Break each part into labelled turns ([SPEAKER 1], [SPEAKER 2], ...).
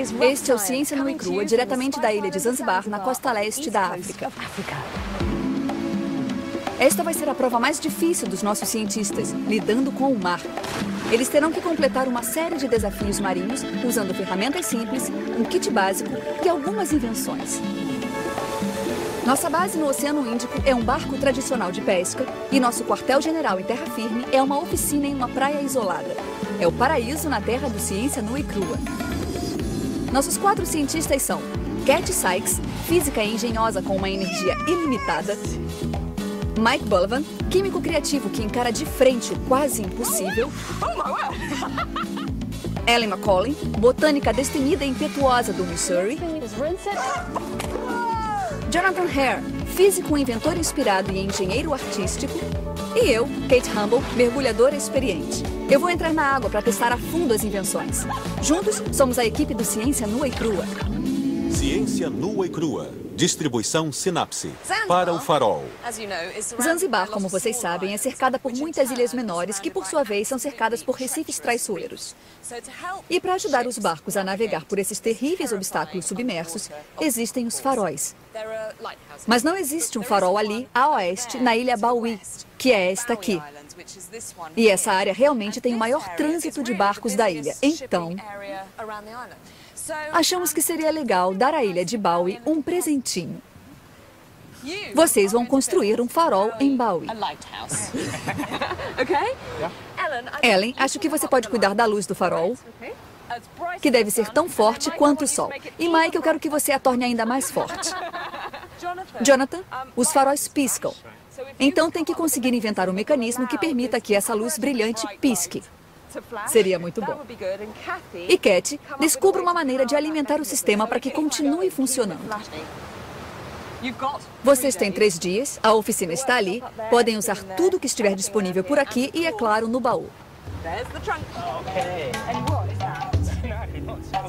[SPEAKER 1] Este é o Ciência Nua e Crua, diretamente da ilha de Zanzibar, na costa leste da África. Esta vai ser a prova mais difícil dos nossos cientistas, lidando com o mar. Eles terão que completar uma série de desafios marinhos usando ferramentas simples, um kit básico e algumas invenções. Nossa base no Oceano Índico é um barco tradicional de pesca e nosso quartel-general em terra firme é uma oficina em uma praia isolada. É o paraíso na terra do Ciência Nua e Crua. Nossos quatro cientistas são Cat Sykes, física engenhosa com uma energia ilimitada, Mike Bullivan, químico criativo que encara de frente o quase impossível, Ellen McCollin, botânica destemida e impetuosa do Missouri, Jonathan Hare, físico, inventor inspirado e engenheiro artístico. E eu, Kate Humble, mergulhadora experiente. Eu vou entrar na água para testar a fundo as invenções. Juntos, somos a equipe do Ciência Nua e Crua.
[SPEAKER 2] Ciência Nua e Crua. Distribuição Sinapse. Para o farol.
[SPEAKER 1] Zanzibar, como vocês sabem, é cercada por muitas ilhas menores que, por sua vez, são cercadas por recifes traiçoeiros. E para ajudar os barcos a navegar por esses terríveis obstáculos submersos, existem os faróis. Mas não existe um farol ali, a oeste, na ilha Baui, que é esta aqui. E essa área realmente tem o maior trânsito de barcos da ilha. Então, achamos que seria legal dar à ilha de Baui um presentinho. Vocês vão construir um farol em Baui. Ellen, acho que você pode cuidar da luz do farol, que deve ser tão forte quanto o sol. E Mike, eu quero que você a torne ainda mais forte. Jonathan, os faróis piscam. Então tem que conseguir inventar um mecanismo que permita que essa luz brilhante pisque. Seria muito bom. E Cat, descubra uma maneira de alimentar o sistema para que continue funcionando. Vocês têm três dias, a oficina está ali, podem usar tudo que estiver disponível por aqui e, é claro, no baú.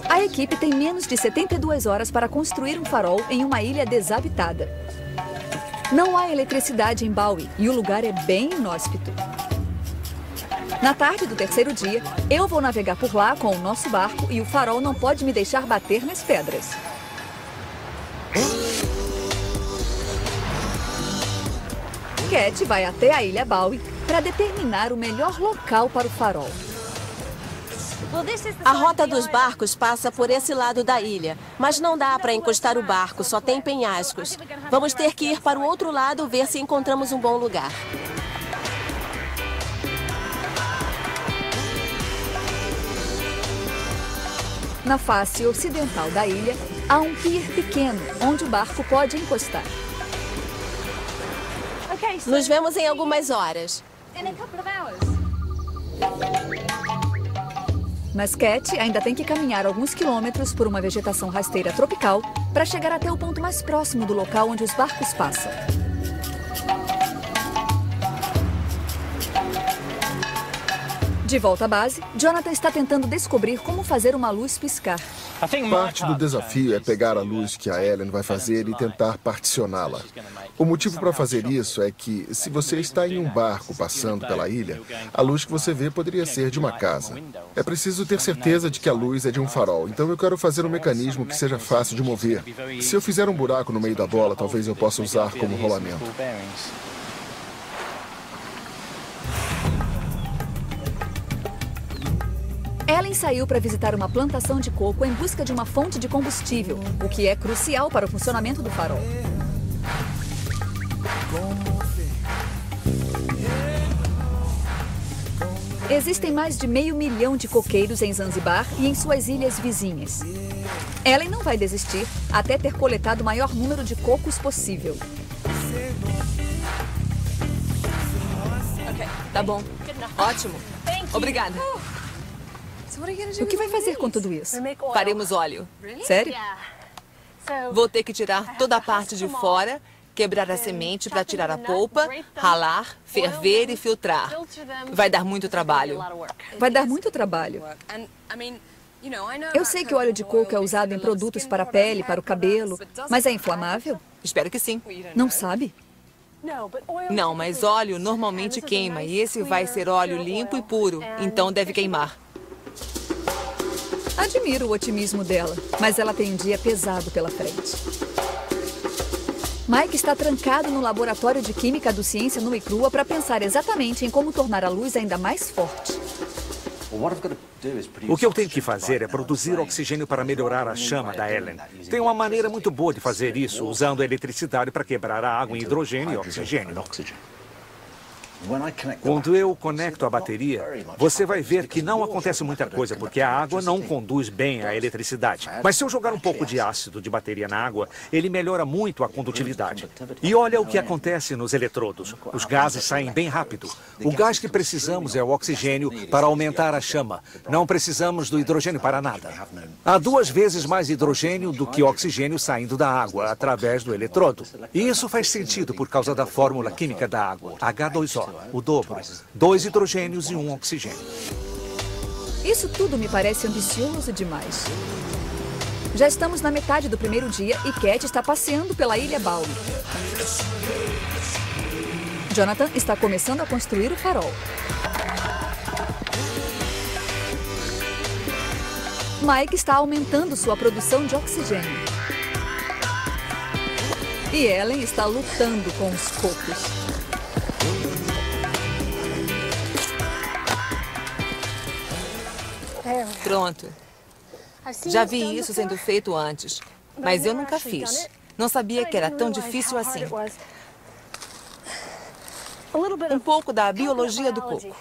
[SPEAKER 1] A equipe tem menos de 72 horas para construir um farol em uma ilha desabitada. Não há eletricidade em Baui e o lugar é bem inóspito. Na tarde do terceiro dia, eu vou navegar por lá com o nosso barco e o farol não pode me deixar bater nas pedras. Cat vai até a ilha Baui para determinar o melhor local para o farol.
[SPEAKER 3] A rota dos barcos passa por esse lado da ilha, mas não dá para encostar o barco, só tem penhascos. Vamos ter que ir para o outro lado ver se encontramos um bom lugar.
[SPEAKER 1] Na face ocidental da ilha, há um pier pequeno onde o barco pode encostar.
[SPEAKER 3] Nos vemos em algumas horas.
[SPEAKER 1] Mas Cat ainda tem que caminhar alguns quilômetros por uma vegetação rasteira tropical para chegar até o ponto mais próximo do local onde os barcos passam. De volta à base, Jonathan está tentando descobrir como fazer uma luz piscar.
[SPEAKER 4] Parte do desafio é pegar a luz que a Ellen vai fazer e tentar particioná-la. O motivo para fazer isso é que, se você está em um barco passando pela ilha, a luz que você vê poderia ser de uma casa. É preciso ter certeza de que a luz é de um farol, então eu quero fazer um mecanismo que seja fácil de mover. Se eu fizer um buraco no meio da bola, talvez eu possa usar como rolamento.
[SPEAKER 1] Ellen saiu para visitar uma plantação de coco em busca de uma fonte de combustível, o que é crucial para o funcionamento do farol. Existem mais de meio milhão de coqueiros em Zanzibar e em suas ilhas vizinhas. Ellen não vai desistir até ter coletado o maior número de cocos possível.
[SPEAKER 3] Tá bom. Ótimo. Obrigada.
[SPEAKER 1] O que vai fazer com tudo isso?
[SPEAKER 3] Faremos óleo.
[SPEAKER 1] Sério?
[SPEAKER 3] Vou ter que tirar toda a parte de fora, quebrar a semente para tirar a polpa, ralar, ferver e filtrar. Vai dar muito trabalho.
[SPEAKER 1] Vai dar muito trabalho. Eu sei que o óleo de coco é usado em produtos para a pele, para o cabelo, mas é inflamável?
[SPEAKER 3] Espero que sim.
[SPEAKER 1] Não sabe?
[SPEAKER 3] Não, mas óleo normalmente queima e esse vai ser óleo limpo e puro, então deve queimar.
[SPEAKER 1] Admiro o otimismo dela, mas ela tem um dia pesado pela frente. Mike está trancado no laboratório de química do Ciência Nua e Crua para pensar exatamente em como tornar a luz ainda mais forte.
[SPEAKER 5] O que eu tenho que fazer é produzir oxigênio para melhorar a chama da Ellen. Tem uma maneira muito boa de fazer isso, usando eletricidade para quebrar a água em hidrogênio e oxigênio. Quando eu conecto a bateria, você vai ver que não acontece muita coisa, porque a água não conduz bem a eletricidade. Mas se eu jogar um pouco de ácido de bateria na água, ele melhora muito a condutividade. E olha o que acontece nos eletrodos. Os gases saem bem rápido. O gás que precisamos é o oxigênio para aumentar a chama. Não precisamos do hidrogênio para nada. Há duas vezes mais hidrogênio do que oxigênio saindo da água através do eletrodo. E isso faz sentido por causa da fórmula química da água, H2O o dobro. Dois hidrogênios e um oxigênio.
[SPEAKER 1] Isso tudo me parece ambicioso demais. Já estamos na metade do primeiro dia e Cat está passeando pela ilha Baul. Jonathan está começando a construir o farol. Mike está aumentando sua produção de oxigênio. E Ellen está lutando com os cocos.
[SPEAKER 3] Pronto. Já vi isso sendo feito antes, mas eu nunca fiz. Não sabia que era tão difícil assim. Um pouco da biologia do coco.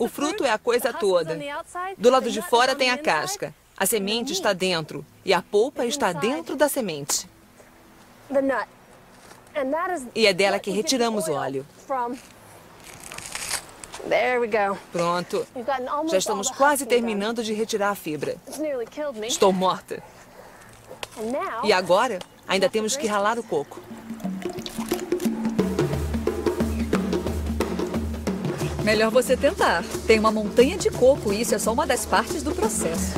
[SPEAKER 3] O fruto é a coisa toda. Do lado de fora tem a casca. A semente está dentro e a polpa está dentro da semente. E é dela que retiramos o óleo. Pronto. Já estamos quase terminando de retirar a fibra. Estou morta. E agora, ainda temos que ralar o coco.
[SPEAKER 1] Melhor você tentar. Tem uma montanha de coco e isso é só uma das partes do processo.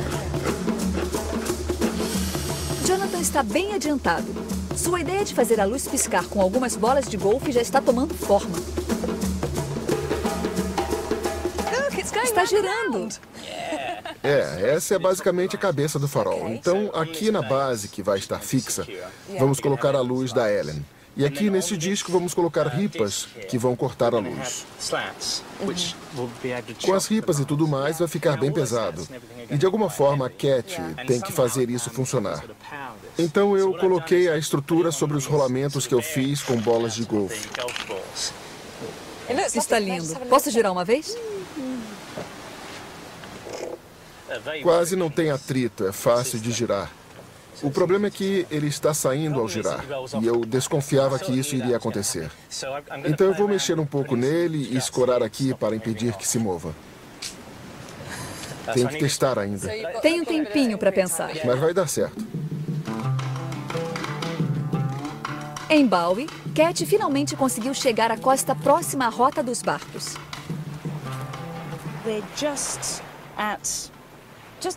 [SPEAKER 1] Jonathan está bem adiantado. Sua ideia de fazer a luz piscar com algumas bolas de golfe já está tomando forma. Está girando.
[SPEAKER 4] É, essa é basicamente a cabeça do farol. Então, aqui na base, que vai estar fixa, vamos colocar a luz da Ellen. E aqui nesse disco vamos colocar ripas que vão cortar a luz. Com as ripas e tudo mais vai ficar bem pesado. E de alguma forma a Cat tem que fazer isso funcionar. Então eu coloquei a estrutura sobre os rolamentos que eu fiz com bolas de golfe.
[SPEAKER 1] Está lindo. Posso girar uma vez?
[SPEAKER 4] Quase não tem atrito, é fácil de girar. O problema é que ele está saindo ao girar, e eu desconfiava que isso iria acontecer. Então eu vou mexer um pouco nele e escorar aqui para impedir que se mova. Tenho que testar ainda.
[SPEAKER 1] Tem um tempinho para pensar.
[SPEAKER 4] Mas vai dar certo.
[SPEAKER 1] Em Bowie, Cat finalmente conseguiu chegar à costa próxima à rota dos barcos.
[SPEAKER 6] We're just at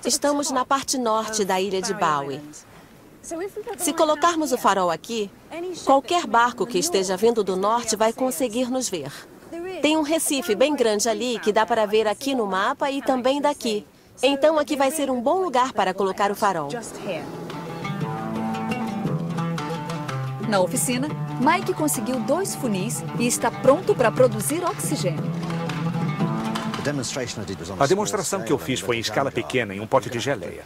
[SPEAKER 6] Estamos na parte norte da ilha de Bowie. Se colocarmos o farol aqui, qualquer barco que esteja vindo do norte vai conseguir nos ver. Tem um recife bem grande ali que dá para ver aqui no mapa e também daqui. Então aqui vai ser um bom lugar para colocar o farol.
[SPEAKER 1] Na oficina, Mike conseguiu dois funis e está pronto para produzir oxigênio.
[SPEAKER 5] A demonstração que eu fiz foi em escala pequena, em um pote de geleia.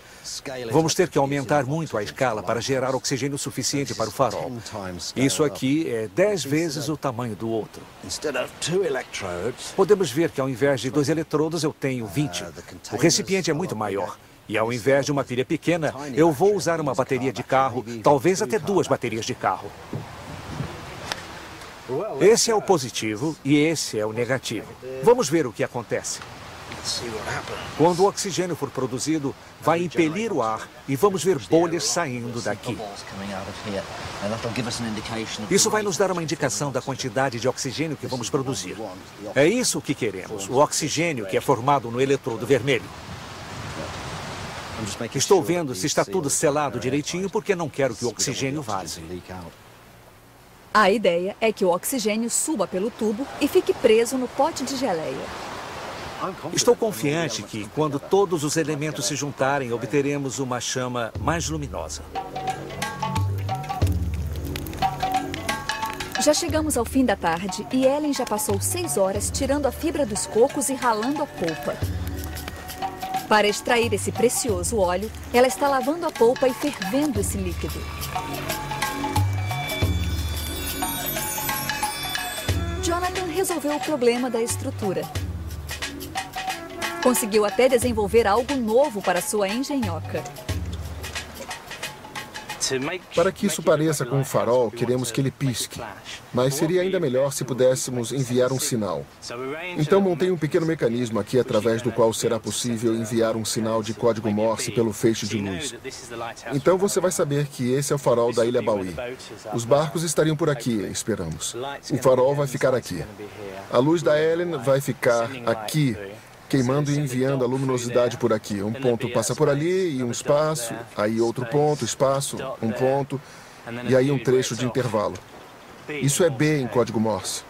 [SPEAKER 5] Vamos ter que aumentar muito a escala para gerar oxigênio suficiente para o farol. Isso aqui é 10 vezes o tamanho do outro. Podemos ver que ao invés de dois eletrodos, eu tenho 20. O recipiente é muito maior. E ao invés de uma pilha pequena, eu vou usar uma bateria de carro, talvez até duas baterias de carro. Esse é o positivo e esse é o negativo. Vamos ver o que acontece. Quando o oxigênio for produzido, vai impelir o ar e vamos ver bolhas saindo daqui. Isso vai nos dar uma indicação da quantidade de oxigênio que vamos produzir. É isso que queremos, o oxigênio que é formado no eletrodo vermelho. Estou vendo se está tudo selado direitinho porque não quero que o oxigênio vaze.
[SPEAKER 1] A ideia é que o oxigênio suba pelo tubo e fique preso no pote de geleia.
[SPEAKER 5] Estou confiante que, quando todos os elementos se juntarem, obteremos uma chama mais luminosa.
[SPEAKER 1] Já chegamos ao fim da tarde e Ellen já passou seis horas tirando a fibra dos cocos e ralando a polpa. Para extrair esse precioso óleo, ela está lavando a polpa e fervendo esse líquido. Resolveu o problema da estrutura. Conseguiu até desenvolver algo novo para sua engenhoca.
[SPEAKER 4] Para que isso pareça com um farol, queremos que ele pisque. Mas seria ainda melhor se pudéssemos enviar um sinal. Então montei um pequeno mecanismo aqui através do qual será possível enviar um sinal de código Morse pelo feixe de luz. Então você vai saber que esse é o farol da Ilha Baui. Os barcos estariam por aqui, esperamos. O farol vai ficar aqui. A luz da Ellen vai ficar aqui queimando e enviando a luminosidade por aqui. Um ponto passa por ali e um espaço, aí outro ponto, espaço, um ponto, e aí um trecho de intervalo. Isso é B em código Morse.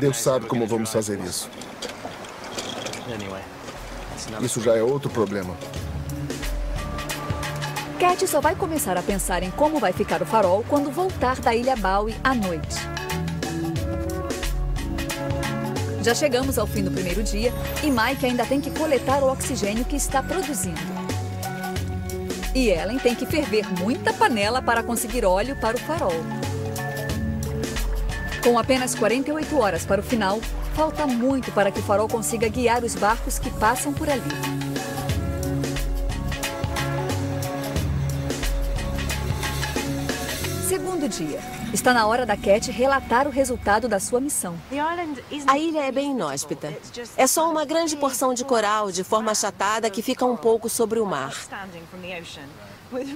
[SPEAKER 4] Deus sabe como vamos fazer isso. Isso já é outro problema.
[SPEAKER 1] Cat só vai começar a pensar em como vai ficar o farol quando voltar da Ilha Bowie à noite. Já chegamos ao fim do primeiro dia e Mike ainda tem que coletar o oxigênio que está produzindo. E Ellen tem que ferver muita panela para conseguir óleo para o farol. Com apenas 48 horas para o final, falta muito para que o farol consiga guiar os barcos que passam por ali. Segundo dia. Está na hora da Cat relatar o resultado da sua missão.
[SPEAKER 6] A ilha é bem inóspita. É só uma grande porção de coral de forma achatada que fica um pouco sobre o mar.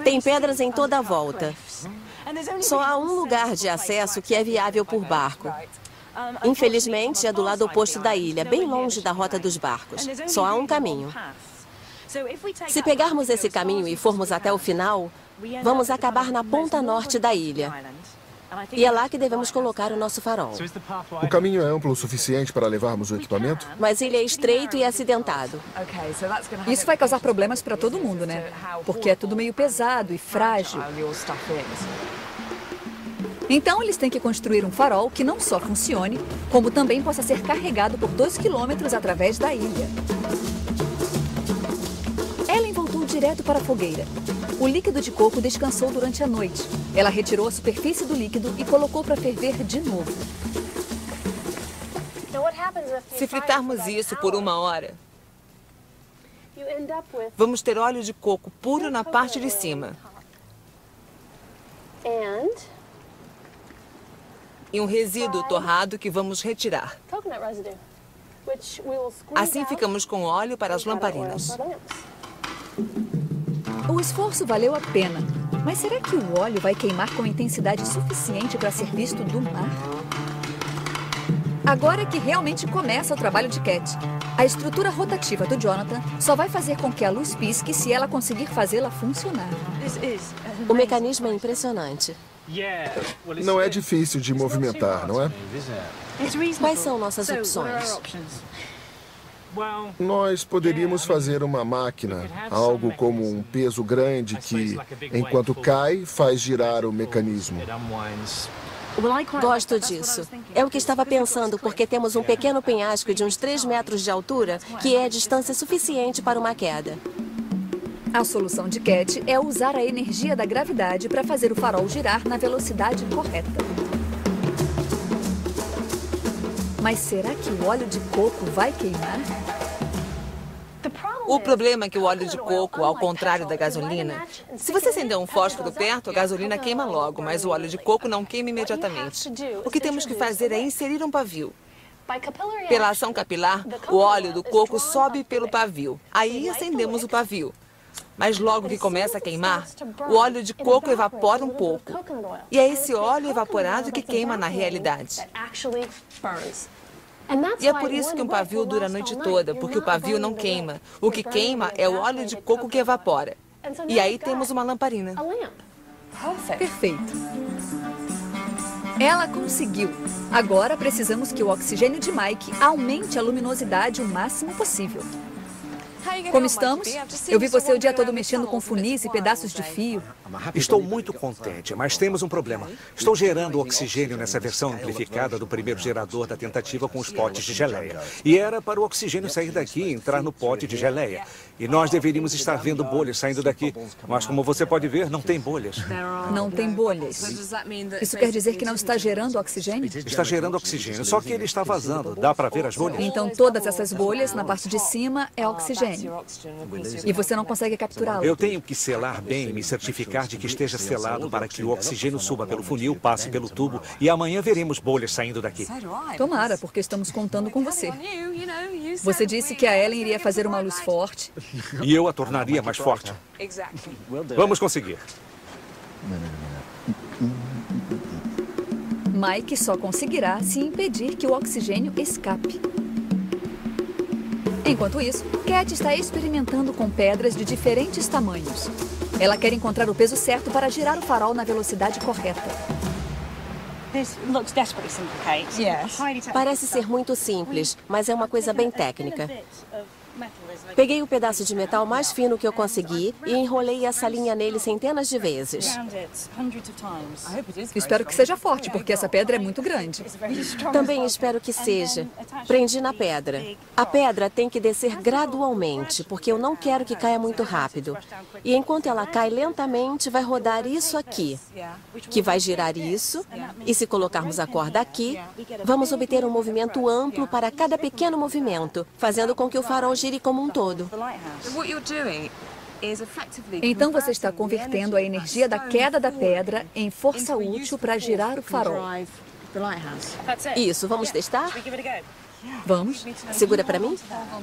[SPEAKER 6] Tem pedras em toda a volta. Só há um lugar de acesso que é viável por barco. Infelizmente, é do lado oposto da ilha, bem longe da rota dos barcos. Só há um caminho. Se pegarmos esse caminho e formos até o final, vamos acabar na ponta norte da ilha. E é lá que devemos colocar o nosso farol.
[SPEAKER 4] O caminho é amplo o suficiente para levarmos o equipamento?
[SPEAKER 6] Mas ele é estreito e acidentado.
[SPEAKER 1] Isso vai causar problemas para todo mundo, né? Porque é tudo meio pesado e frágil. Então, eles têm que construir um farol que não só funcione, como também possa ser carregado por dois quilômetros através da ilha. Direto para a fogueira. O líquido de coco descansou durante a noite. Ela retirou a superfície do líquido e colocou para ferver de novo.
[SPEAKER 3] Se fritarmos isso por uma hora, vamos ter óleo de coco puro na parte de cima. E um resíduo torrado que vamos retirar. Assim ficamos com óleo para as lamparinas.
[SPEAKER 1] O esforço valeu a pena. Mas será que o óleo vai queimar com intensidade suficiente para ser visto do mar? Agora é que realmente começa o trabalho de Cat. A estrutura rotativa do Jonathan só vai fazer com que a luz pisque se ela conseguir fazê-la funcionar.
[SPEAKER 6] O mecanismo é impressionante.
[SPEAKER 4] Não é difícil de movimentar, não é?
[SPEAKER 6] Quais são nossas opções?
[SPEAKER 4] Nós poderíamos fazer uma máquina, algo como um peso grande que, enquanto cai, faz girar o mecanismo.
[SPEAKER 6] Gosto disso. É o que estava pensando, porque temos um pequeno penhasco de uns 3 metros de altura, que é a distância suficiente para uma queda.
[SPEAKER 1] A solução de Cat é usar a energia da gravidade para fazer o farol girar na velocidade correta. Mas será que o óleo de coco vai queimar?
[SPEAKER 3] O problema é que o óleo de coco, ao contrário da gasolina, se você acender um fósforo perto, a gasolina queima logo, mas o óleo de coco não queima imediatamente. O que temos que fazer é inserir um pavio. Pela ação capilar, o óleo do coco sobe pelo pavio. Aí acendemos o pavio. Mas logo que começa a queimar, o óleo de coco evapora um pouco. E é esse óleo evaporado que queima na realidade. E é por isso que um pavio dura a noite toda, porque o pavio não queima. O que queima é o óleo de coco que evapora. E aí temos uma lamparina.
[SPEAKER 1] Perfeito. Ela conseguiu. Agora precisamos que o oxigênio de Mike aumente a luminosidade o máximo possível. Como estamos? Eu vi você o dia todo mexendo com funis e pedaços de fio.
[SPEAKER 5] Estou muito contente, mas temos um problema. Estou gerando oxigênio nessa versão amplificada do primeiro gerador da tentativa com os potes de geleia. E era para o oxigênio sair daqui e entrar no pote de geleia. E nós deveríamos estar vendo bolhas saindo daqui. Mas como você pode ver, não tem bolhas.
[SPEAKER 1] Não tem bolhas. Isso quer dizer que não está gerando oxigênio?
[SPEAKER 5] Está gerando oxigênio, só que ele está vazando. Dá para ver as bolhas?
[SPEAKER 1] Então todas essas bolhas na parte de cima é oxigênio. E você não consegue capturá-lo?
[SPEAKER 5] Eu tenho que selar bem e me certificar de que esteja selado para que o oxigênio suba pelo funil, passe pelo tubo e amanhã veremos bolhas saindo daqui.
[SPEAKER 1] Tomara, porque estamos contando com você. Você disse que a Ellen iria fazer uma luz forte.
[SPEAKER 5] E eu a tornaria mais forte. Vamos conseguir.
[SPEAKER 1] Mike só conseguirá se impedir que o oxigênio escape. Enquanto isso, Cat está experimentando com pedras de diferentes tamanhos. Ela quer encontrar o peso certo para girar o farol na velocidade correta.
[SPEAKER 6] Parece ser muito simples, mas é uma coisa bem técnica. Peguei o pedaço de metal mais fino que eu consegui e enrolei essa linha nele centenas de vezes.
[SPEAKER 1] Espero que seja forte, porque essa pedra é muito grande.
[SPEAKER 6] Também espero que seja. Prendi na pedra. A pedra tem que descer gradualmente, porque eu não quero que caia muito rápido. E enquanto ela cai lentamente, vai rodar isso aqui, que vai girar isso. E se colocarmos a corda aqui, vamos obter um movimento amplo para cada pequeno movimento, fazendo com que o farol gire como um todo.
[SPEAKER 1] Então você está convertendo a energia da queda da pedra em força útil para girar o farol.
[SPEAKER 6] Isso, vamos testar?
[SPEAKER 1] Vamos.
[SPEAKER 6] Segura para mim?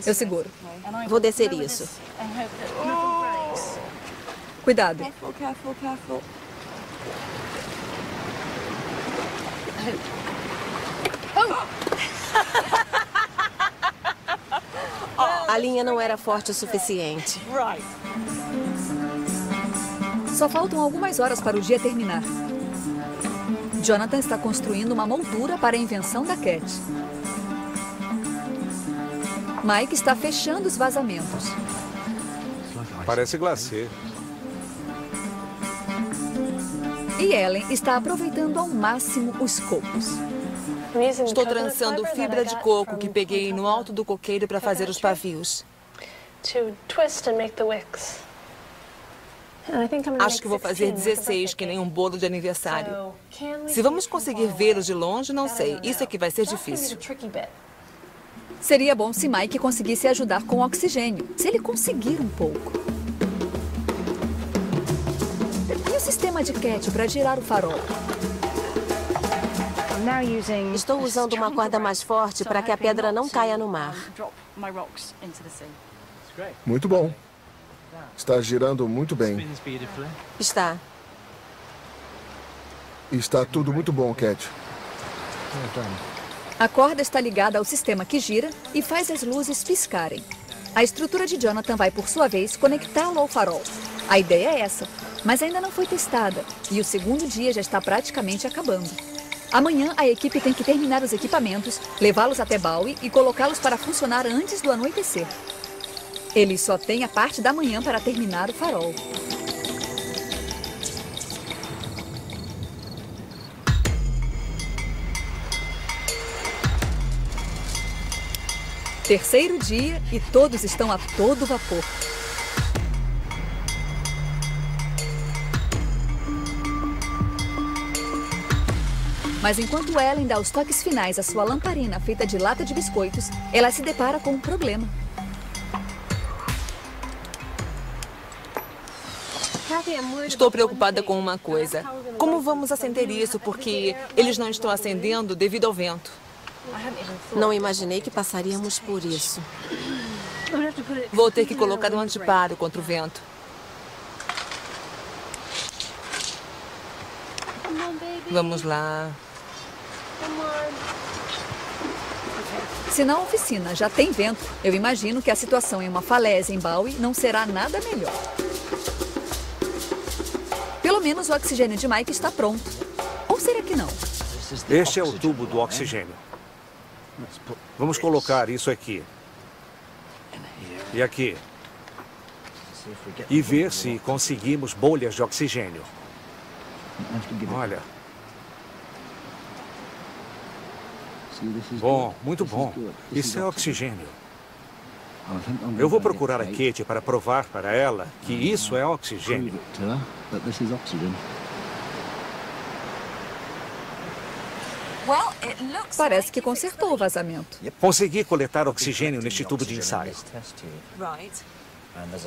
[SPEAKER 1] Eu seguro.
[SPEAKER 6] Vou descer isso.
[SPEAKER 1] Cuidado.
[SPEAKER 6] Oh! A linha não era forte o suficiente.
[SPEAKER 1] Só faltam algumas horas para o dia terminar. Jonathan está construindo uma moldura para a invenção da Cat. Mike está fechando os vazamentos.
[SPEAKER 5] Parece glacê.
[SPEAKER 1] E Ellen está aproveitando ao máximo os cocos.
[SPEAKER 3] Estou trançando fibra de coco que peguei no alto do coqueiro para fazer os pavios. Acho que vou fazer 16, que nem um bolo de aniversário. Se vamos conseguir vê-los de longe, não sei. Isso é que vai ser difícil.
[SPEAKER 1] Seria bom se Mike conseguisse ajudar com oxigênio. Se ele conseguir um pouco. E o sistema de Cat para girar o farol?
[SPEAKER 6] Estou usando uma corda mais forte para que a pedra não caia no mar.
[SPEAKER 4] Muito bom. Está girando muito bem.
[SPEAKER 6] Está.
[SPEAKER 4] Está tudo muito bom, Cat.
[SPEAKER 1] A corda está ligada ao sistema que gira e faz as luzes piscarem. A estrutura de Jonathan vai, por sua vez, conectá-lo ao farol. A ideia é essa, mas ainda não foi testada e o segundo dia já está praticamente acabando. Amanhã, a equipe tem que terminar os equipamentos, levá-los até Bowie e colocá-los para funcionar antes do anoitecer. Eles só têm a parte da manhã para terminar o farol. Terceiro dia e todos estão a todo vapor. Mas enquanto Ellen dá os toques finais à sua lamparina feita de lata de biscoitos, ela se depara com um problema.
[SPEAKER 3] Estou preocupada com uma coisa. Como vamos acender isso? Porque eles não estão acendendo devido ao vento.
[SPEAKER 6] Não imaginei que passaríamos por isso.
[SPEAKER 3] Vou ter que colocar um antiparo contra o vento. Vamos lá.
[SPEAKER 1] Se na oficina já tem vento, eu imagino que a situação em uma falésia em Bowie não será nada melhor. Pelo menos o oxigênio de Mike está pronto. Ou será que não?
[SPEAKER 5] Este é o tubo do oxigênio. Vamos colocar isso aqui. E aqui. E ver se conseguimos bolhas de oxigênio. Olha. Bom, muito bom. Isso é oxigênio. Eu vou procurar a Kate para provar para ela que isso é oxigênio.
[SPEAKER 1] Parece que consertou o vazamento.
[SPEAKER 5] Consegui coletar oxigênio neste tubo de ensaio.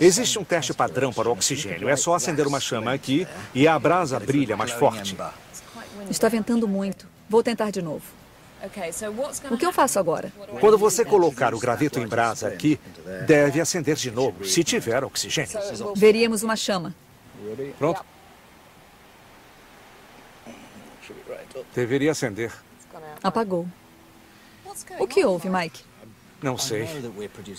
[SPEAKER 5] Existe um teste padrão para o oxigênio. É só acender uma chama aqui e a brasa brilha mais forte.
[SPEAKER 1] Está ventando muito. Vou tentar de novo. O que eu faço agora?
[SPEAKER 5] Quando você colocar o graveto em brasa aqui, deve acender de novo, se tiver oxigênio.
[SPEAKER 1] Veríamos uma chama.
[SPEAKER 5] Pronto? Deveria acender.
[SPEAKER 1] Apagou. O que houve, Mike?
[SPEAKER 5] Não sei.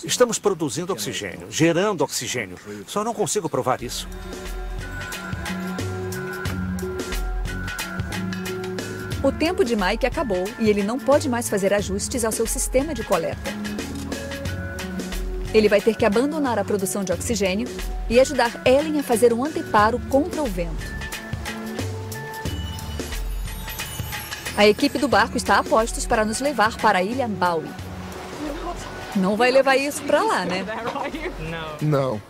[SPEAKER 5] Estamos produzindo oxigênio, gerando oxigênio. Só não consigo provar isso.
[SPEAKER 1] O tempo de Mike acabou e ele não pode mais fazer ajustes ao seu sistema de coleta. Ele vai ter que abandonar a produção de oxigênio e ajudar Ellen a fazer um anteparo contra o vento. A equipe do barco está a postos para nos levar para a ilha Bowie. Não vai levar isso para lá, né?
[SPEAKER 4] Não.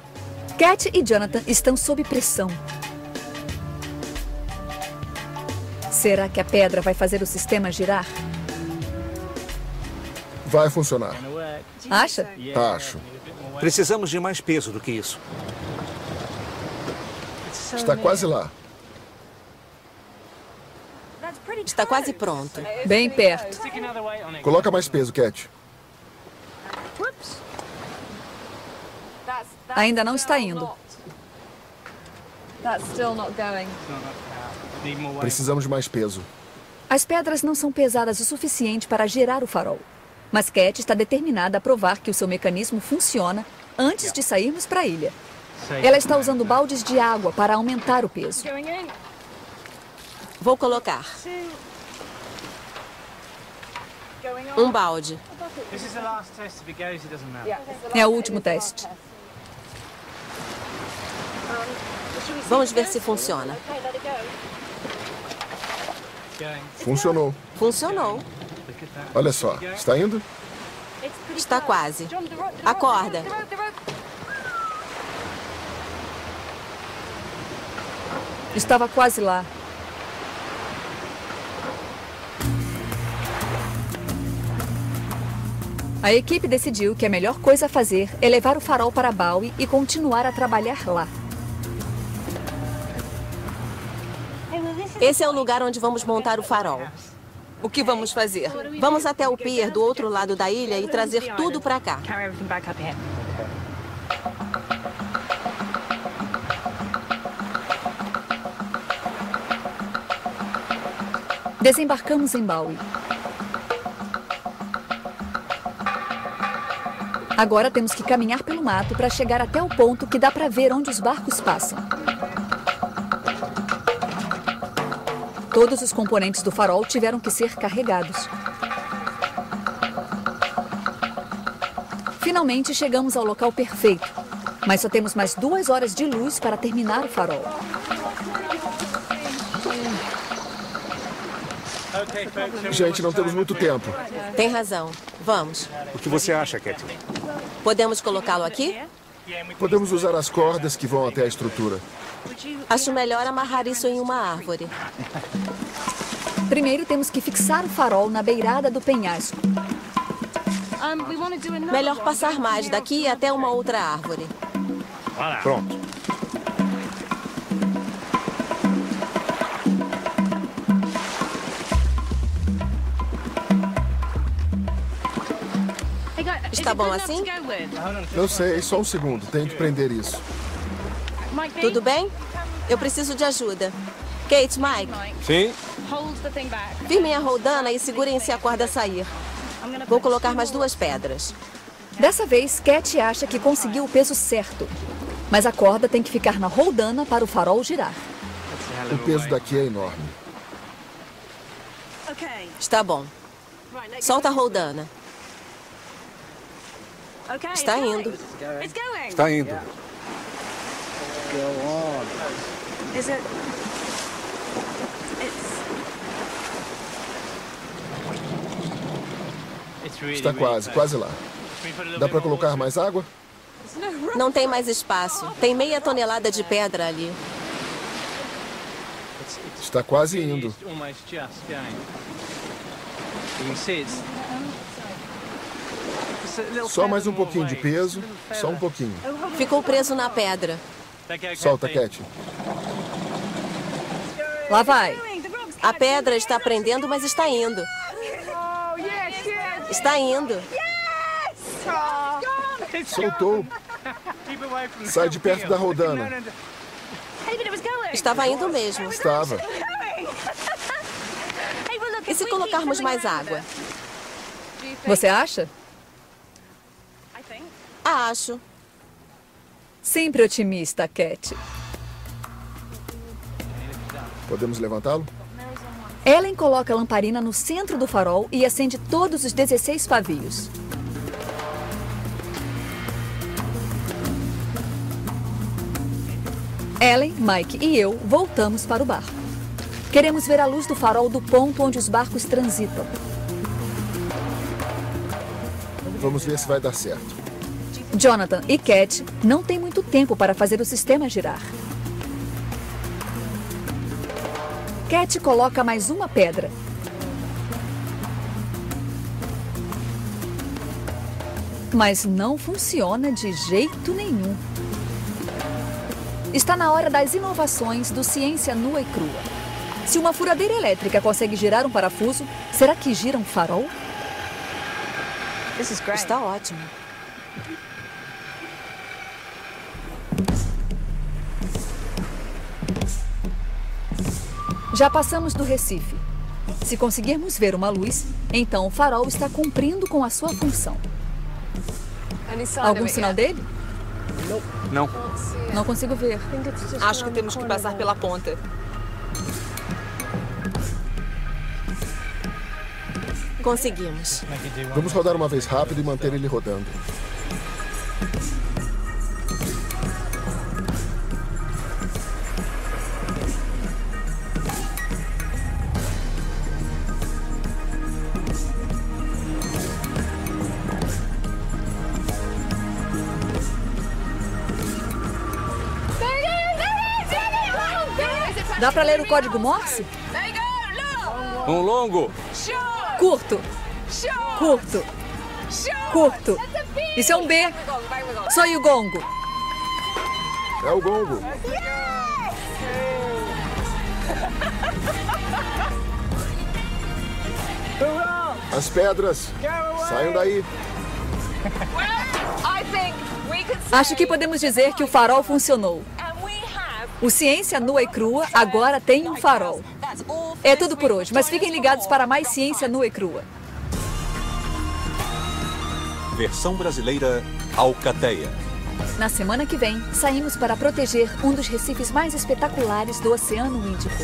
[SPEAKER 1] Cat e Jonathan estão sob pressão. Será que a pedra vai fazer o sistema girar?
[SPEAKER 4] Vai funcionar.
[SPEAKER 1] Acha?
[SPEAKER 4] Acho.
[SPEAKER 5] Precisamos de mais peso do que isso.
[SPEAKER 4] Está quase lá.
[SPEAKER 6] Está quase pronto.
[SPEAKER 1] Bem perto.
[SPEAKER 4] Coloca mais peso, Cat.
[SPEAKER 1] Ainda não está indo.
[SPEAKER 4] Precisamos de mais peso.
[SPEAKER 1] As pedras não são pesadas o suficiente para gerar o farol. Mas Cat está determinada a provar que o seu mecanismo funciona antes de sairmos para a ilha. Ela está usando baldes de água para aumentar o peso.
[SPEAKER 6] Vou colocar. Um balde.
[SPEAKER 1] É o último teste.
[SPEAKER 6] Vamos ver se funciona.
[SPEAKER 4] Funcionou.
[SPEAKER 6] Funcionou.
[SPEAKER 4] Olha só, está indo?
[SPEAKER 6] Está quase. Acorda.
[SPEAKER 1] Estava quase lá. A equipe decidiu que a melhor coisa a fazer é levar o farol para Bowie e continuar a trabalhar lá.
[SPEAKER 6] Esse é o lugar onde vamos montar o farol.
[SPEAKER 3] O que vamos fazer?
[SPEAKER 6] Vamos até o pier do outro lado da ilha e trazer tudo para cá.
[SPEAKER 1] Desembarcamos em Bowie. Agora temos que caminhar pelo mato para chegar até o ponto que dá para ver onde os barcos passam. Todos os componentes do farol tiveram que ser carregados. Finalmente chegamos ao local perfeito, mas só temos mais duas horas de luz para terminar o farol.
[SPEAKER 4] Gente, não temos muito tempo.
[SPEAKER 6] Tem razão. Vamos.
[SPEAKER 5] O que você acha, Kathleen?
[SPEAKER 6] Podemos colocá-lo aqui?
[SPEAKER 4] Podemos usar as cordas que vão até a estrutura.
[SPEAKER 6] Acho melhor amarrar isso em uma árvore.
[SPEAKER 1] Primeiro temos que fixar o farol na beirada do penhasco.
[SPEAKER 6] Melhor passar mais daqui até uma outra árvore.
[SPEAKER 5] Pronto.
[SPEAKER 6] Está bom assim?
[SPEAKER 4] Eu sei, só um segundo. Tenho que prender isso.
[SPEAKER 6] Tudo bem? Eu preciso de ajuda. Kate, Mike.
[SPEAKER 5] Sim.
[SPEAKER 6] Firmem a roldana e segurem se a corda sair. Vou colocar mais duas pedras.
[SPEAKER 1] Dessa vez, Cat acha que conseguiu o peso certo. Mas a corda tem que ficar na roldana para o farol girar.
[SPEAKER 4] O peso daqui é enorme.
[SPEAKER 6] Está bom. Solta a roldana. Está indo.
[SPEAKER 5] Está indo.
[SPEAKER 4] Está quase, quase lá. Dá para colocar mais água?
[SPEAKER 6] Não tem mais espaço. Tem meia tonelada de pedra ali.
[SPEAKER 4] Está quase indo. Só mais um pouquinho de peso, só um pouquinho.
[SPEAKER 6] Ficou preso na pedra.
[SPEAKER 4] Solta, Cat.
[SPEAKER 1] Lá vai.
[SPEAKER 6] A pedra está prendendo, mas está indo. Está indo.
[SPEAKER 4] Soltou. Sai de perto da rodana.
[SPEAKER 6] Estava indo mesmo.
[SPEAKER 4] Estava.
[SPEAKER 6] E se colocarmos mais água?
[SPEAKER 1] Você acha?
[SPEAKER 6] Acho.
[SPEAKER 1] Sempre otimista, Cat.
[SPEAKER 4] Podemos levantá-lo?
[SPEAKER 1] Ellen coloca a lamparina no centro do farol e acende todos os 16 pavios. Ellen, Mike e eu voltamos para o bar. Queremos ver a luz do farol do ponto onde os barcos transitam.
[SPEAKER 4] Vamos ver se vai dar certo.
[SPEAKER 1] Jonathan e Cat não têm muito tempo para fazer o sistema girar. Cat coloca mais uma pedra. Mas não funciona de jeito nenhum. Está na hora das inovações do Ciência Nua e Crua. Se uma furadeira elétrica consegue girar um parafuso, será que gira um farol?
[SPEAKER 6] Está ótimo.
[SPEAKER 1] Já passamos do Recife. Se conseguirmos ver uma luz, então o farol está cumprindo com a sua função. Algum sinal dele?
[SPEAKER 5] Não.
[SPEAKER 1] Não consigo ver.
[SPEAKER 3] Acho que temos que passar pela ponta.
[SPEAKER 6] Conseguimos.
[SPEAKER 4] Vamos rodar uma vez rápido e manter ele rodando.
[SPEAKER 1] Dá para ler o código Morse?
[SPEAKER 5] Um longo.
[SPEAKER 1] Curto. Curto. Curto. Isso é um B. Só o gongo.
[SPEAKER 4] É o gongo. As pedras. Saiam daí.
[SPEAKER 1] Acho que podemos dizer que o farol funcionou. O Ciência Nua e Crua agora tem um farol. É tudo por hoje, mas fiquem ligados para mais Ciência Nua e Crua.
[SPEAKER 2] Versão brasileira Alcateia.
[SPEAKER 1] Na semana que vem, saímos para proteger um dos recifes mais espetaculares do Oceano Índico.